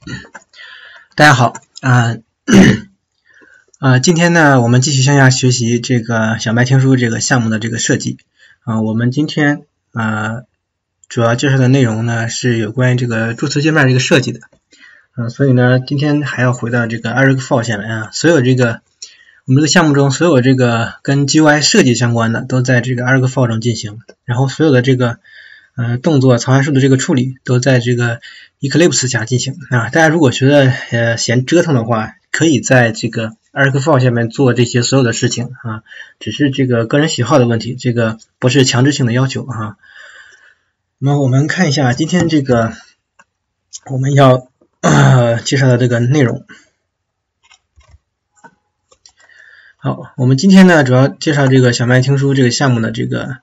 大家好，啊、啊、今天呢，我们继续向下学习这个小麦听书这个项目的这个设计。啊、我们今天啊、主要介绍的内容呢是有关于这个注册界面这个设计的。啊、所以呢，今天还要回到这个 Eric Fall 下面啊，所有这个我们这个项目中所有这个跟 GUI 设计相关的都在这个 Eric Fall 中进行，然后所有的这个呃动作草函数的这个处理都在这个 Eclipse 下进行啊。大家如果觉得呃嫌折腾的话，可以在这个 Eric Fall 下面做这些所有的事情啊，只是这个个人喜好的问题，这个不是强制性的要求哈、那么我们看一下今天这个我们要、呃、介绍的这个内容。好，我们今天呢主要介绍这个小麦听书这个项目的这个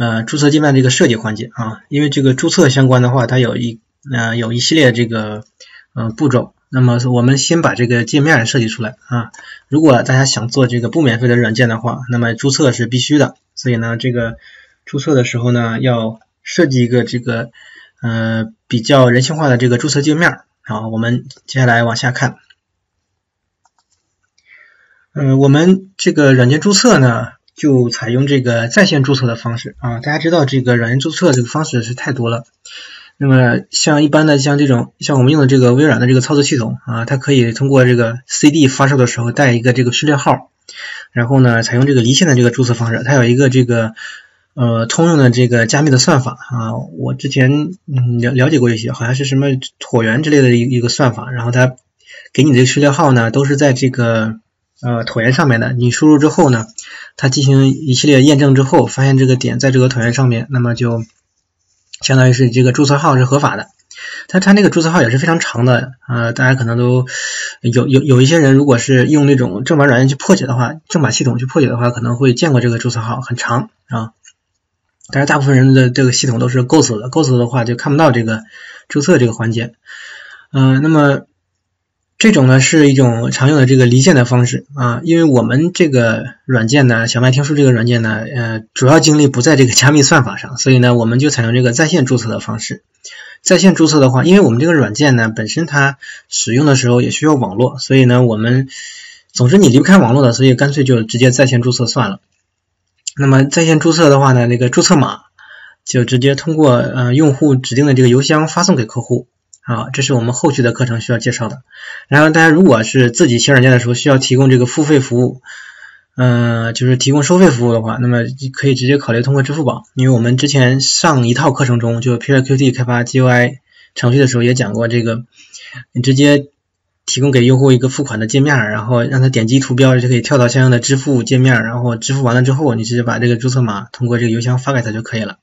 呃注册界面这个设计环节啊，因为这个注册相关的话，它有一呃有一系列这个呃步骤，那么我们先把这个界面设计出来啊。如果大家想做这个不免费的软件的话，那么注册是必须的，所以呢这个注册的时候呢要设计一个这个呃比较人性化的这个注册界面。好，我们接下来往下看。嗯，我们这个软件注册呢，就采用这个在线注册的方式啊。大家知道这个软件注册这个方式是太多了。那么像一般的像这种像我们用的这个微软的这个操作系统啊，它可以通过这个 CD 发售的时候带一个这个序列号，然后呢采用这个离线的这个注册方式。它有一个这个呃通用的这个加密的算法啊，我之前嗯了了解过一些，好像是什么椭圆之类的一一个算法，然后它给你这个序列号呢都是在这个呃椭圆上面的，你输入之后呢，它进行一系列验证之后，发现这个点在这个椭圆上面，那么就相当于是这个注册号是合法的。但它那个注册号也是非常长的，呃，大家可能都有有有一些人如果是用那种正版软件去破解的话，正版系统去破解的话，可能会见过这个注册号很长啊。但是大部分人的这个系统都是 Ghost 的，Ghost 的话就看不到这个注册这个环节。嗯、呃，那么这种呢是一种常用的这个离线的方式啊，因为我们这个软件呢，小麦听书这个软件呢，呃，主要精力不在这个加密算法上，所以呢，我们就采用这个在线注册的方式。在线注册的话，因为我们这个软件呢本身它使用的时候也需要网络，所以呢，我们总之你离不开网络的，所以干脆就直接在线注册算了。那么在线注册的话呢，那个注册码就直接通过呃用户指定的这个邮箱发送给客户。啊，这是我们后续的课程需要介绍的。然后大家如果是自己写软件的时候需要提供这个付费服务，嗯、呃，就是提供收费服务的话，那么可以直接考虑通过支付宝，因为我们之前上一套课程中，就 PyQt 开发 GUI 程序的时候也讲过这个，你直接提供给用户一个付款的界面，然后让他点击图标就可以跳到相应的支付界面，然后支付完了之后，你直接把这个注册码通过这个邮箱发给他就可以了。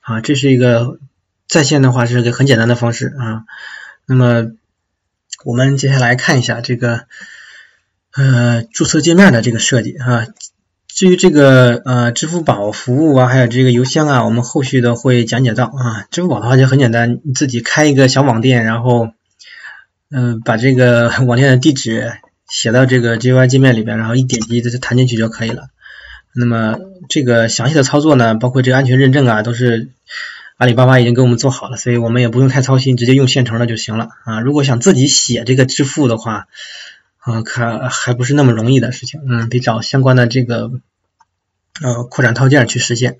啊，这是一个。在线的话是个很简单的方式啊，那么我们接下来看一下这个呃注册界面的这个设计啊。至于这个呃支付宝服务啊，还有这个邮箱啊，我们后续的会讲解到啊。支付宝的话就很简单，你自己开一个小网店，然后嗯、把这个 网店的地址写到这个 GUI 界面里边，然后一点击就弹进去就可以了。那么这个详细的操作呢，包括这个安全认证啊，都是。阿里巴巴已经给我们做好了，所以我们也不用太操心，直接用现成的就行了啊。如果想自己写这个支付的话，啊，可还不是那么容易的事情，嗯，得找相关的这个呃扩展套件去实现。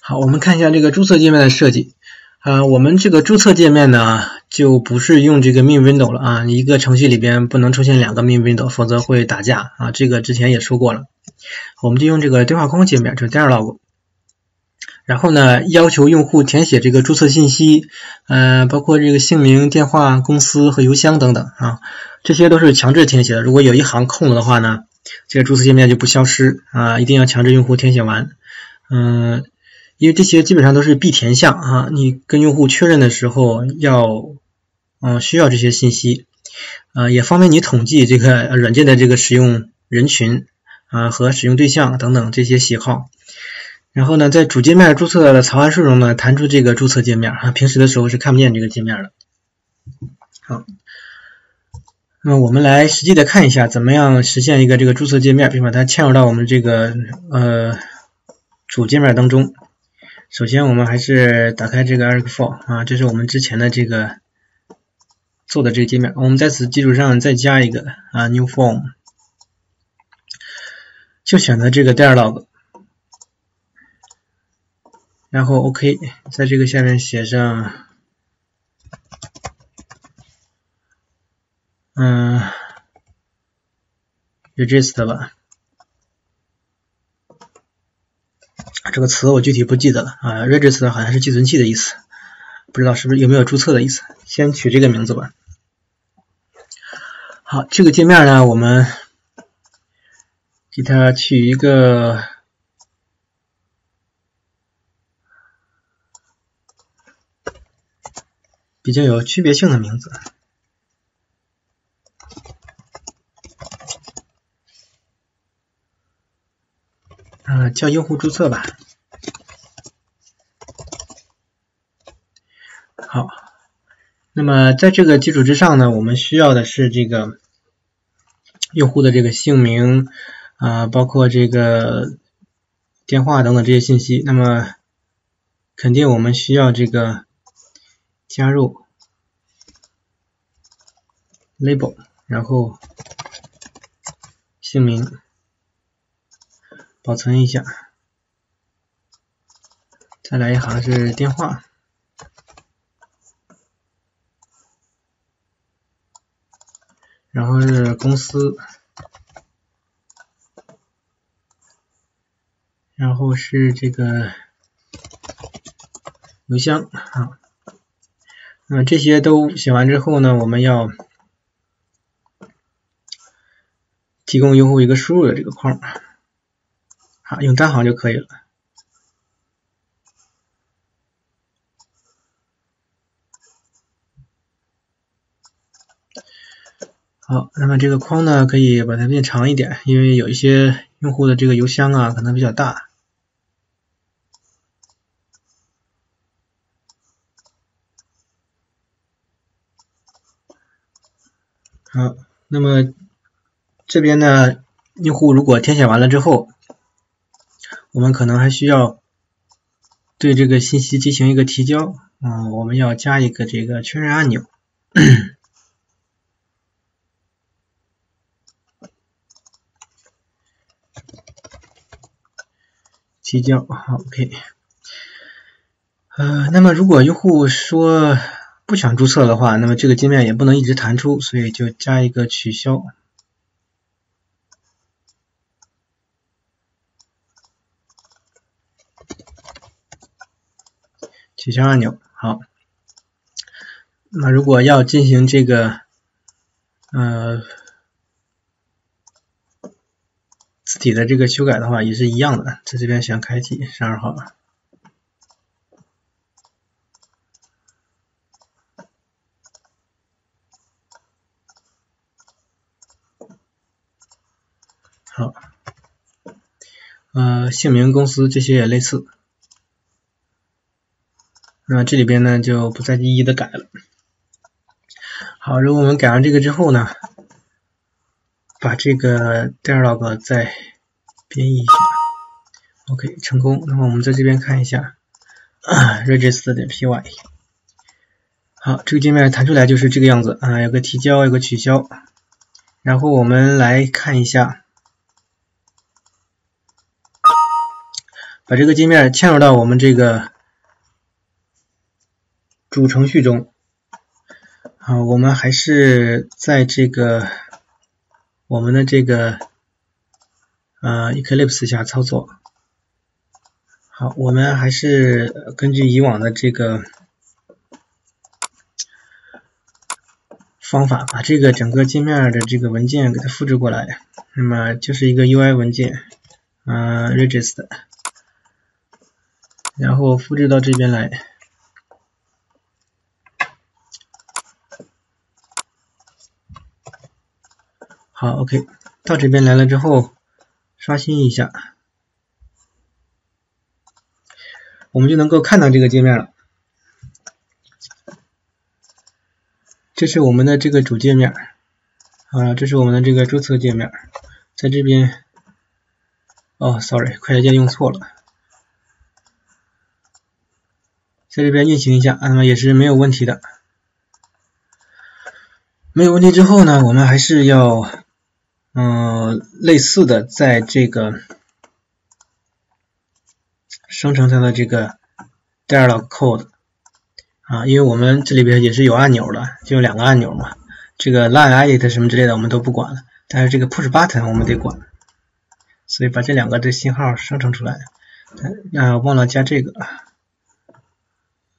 好，我们看一下这个注册界面的设计，呃，我们这个注册界面呢，就不是用这个 main window 了啊，一个程序里边不能出现两个 main window，否则会打架啊。这个之前也说过了，我们就用这个对话框界面，就是 dialog。然后呢，要求用户填写这个注册信息，呃，包括这个姓名、电话、公司和邮箱等等啊，这些都是强制填写的。如果有一行空了的话呢，这个注册界面就不消失啊，一定要强制用户填写完。嗯、因为这些基本上都是必填项啊，你跟用户确认的时候要，嗯、需要这些信息，啊、也方便你统计这个软件的这个使用人群啊和使用对象等等这些喜好。然后呢，在主界面注册的草函数中呢，弹出这个注册界面啊，平时的时候是看不见这个界面的。好，那我们来实际的看一下，怎么样实现一个这个注册界面，并把它嵌入到我们这个呃主界面当中。首先，我们还是打开这个 Eric Fall 啊，这是我们之前的这个做的这个界面，我们在此基础上再加一个啊 new form，就选择这个 dialog，然后 OK，在这个下面写上，嗯，register 吧，这个词我具体不记得了啊，register 好像是寄存器的意思。不知道是不是有没有注册的意思，先取这个名字吧。好，这个界面呢，我们给它取一个比较有区别性的名字，啊，叫用户注册吧。好，那么在这个基础之上呢，我们需要的是这个用户的这个姓名啊，包括这个电话等等这些信息。那么肯定我们需要这个加入 label，然后姓名保存一下，再来一行是电话。然后是公司，然后是这个邮箱啊。那这些都写完之后呢，我们要提供用户一个输入的这个框，好，用单行就可以了。好，那么这个框呢，可以把它变长一点，因为有一些用户的这个邮箱啊，可能比较大。好，那么这边呢，用户如果填写完了之后，我们可能还需要对这个信息进行一个提交，嗯，我们要加一个这个确认按钮。提交好，OK。呃，那么如果用户说不想注册的话，那么这个界面也不能一直弹出，所以就加一个取消，取消按钮。好，那如果要进行这个，呃。字体的这个修改的话也是一样的，在这边选开启十二号。好，呃，姓名、公司这些也类似。那这里边呢就不再一一的改了。好，如果我们改完这个之后呢？把这个 dialog 再编译一下，OK，成功。那么我们在这边看一下，register 点 py。好，这个界面弹出来就是这个样子啊，有个提交，有个取消。然后我们来看一下，把这个界面嵌入到我们这个主程序中。啊，我们还是在这个。我们的这个呃 Eclipse 下操作，好，我们还是根据以往的这个方法，把这个整个界面的这个文件给它复制过来，那么就是一个 UI 文件，呃 register，然后复制到这边来。好，OK，到这边来了之后，刷新一下，我们就能够看到这个界面了。这是我们的这个主界面，啊，这是我们的这个注册界面，在这边，哦，sorry，快捷键用错了，在这边运行一下，那么也是没有问题的。没有问题之后呢，我们还是要嗯类似的在这个生成它的这个 dialog code 啊，因为我们这里边也是有按钮的，就有两个按钮嘛。这个 line edit 什么之类的我们都不管了，但是这个 push button 我们得管，所以把这两个的信号生成出来。呃，忘了加这个，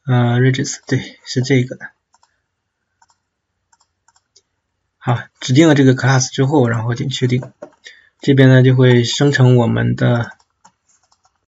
呃，regis 对，是这个的。好，指定了这个 class 之后，然后点确定，这边呢就会生成我们的